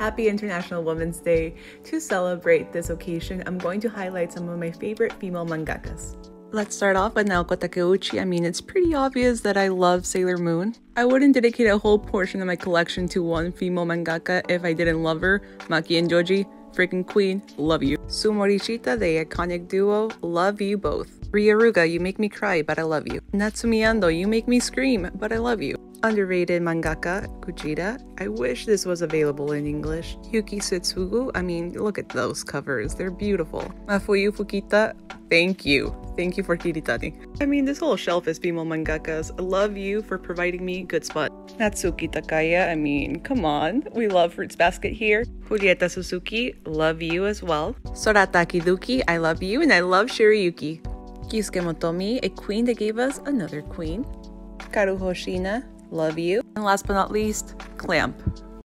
Happy International Women's Day. To celebrate this occasion, I'm going to highlight some of my favorite female mangakas. Let's start off with Naoko Takeuchi. I mean, it's pretty obvious that I love Sailor Moon. I wouldn't dedicate a whole portion of my collection to one female mangaka if I didn't love her. Maki Enjoji, freaking queen, love you. Suu Morishita, the iconic duo, love you both. Rie Aruga, you make me cry, but I love you. Natsumi Ando, you make me scream, but I love you. Underrated mangaka, Kujira. I wish this was available in English. Yuki Suetsugu, I mean, look at those covers, they're beautiful. Mafuyu Fukita, thank you. Thank you for Kiritani. I mean, this whole shelf is female mangakas. I love you for providing me good spot. Natsuki Takaya, I mean, come on. We love Fruits Basket here. Julietta Suzuki, love you as well. Sorata Akiduki, I love you, and I love Shirayuki. Kyousuke Motomi, a queen that gave us another queen. Karuho Shiina, love you. And last but not least, Clamp.